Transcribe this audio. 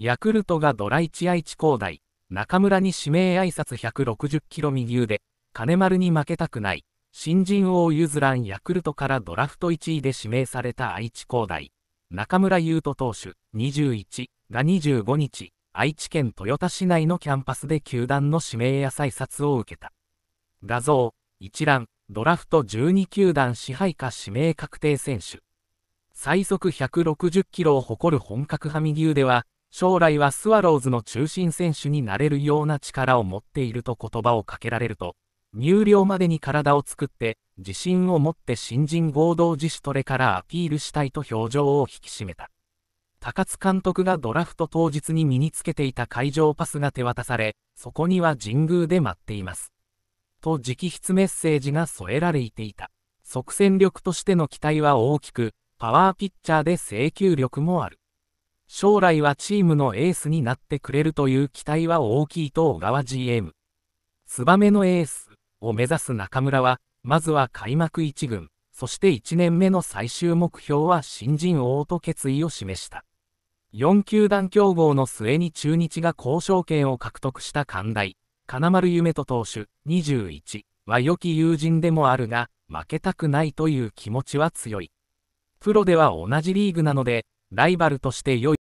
ヤクルトがドラ1愛知工大、中村に指名挨拶160キロ右腕、金丸に負けたくない、新人王譲らんヤクルトからドラフト1位で指名された愛知工大、中村優斗投手、21が25日、愛知県豊田市内のキャンパスで球団の指名や再拶を受けた。画像、一覧、ドラフト12球団支配下指名確定選手。最速160キロを誇る本格派右腕は、将来はスワローズの中心選手になれるような力を持っていると言葉をかけられると、入寮までに体を作って、自信を持って新人合同自主トレからアピールしたいと表情を引き締めた。高津監督がドラフト当日に身につけていた会場パスが手渡され、そこには神宮で待っています。と直筆メッセージが添えられていた。即戦力としての期待は大きく、パワーピッチャーで制球力もある。将来はチームのエースになってくれるという期待は大きいと小川 GM。ツバメのエースを目指す中村は、まずは開幕1軍、そして1年目の最終目標は新人王と決意を示した。4球団競合の末に中日が交渉権を獲得した寛大、金丸夢人投手21は良き友人でもあるが、負けたくないという気持ちは強い。プロでは同じリーグなので、ライバルとして良い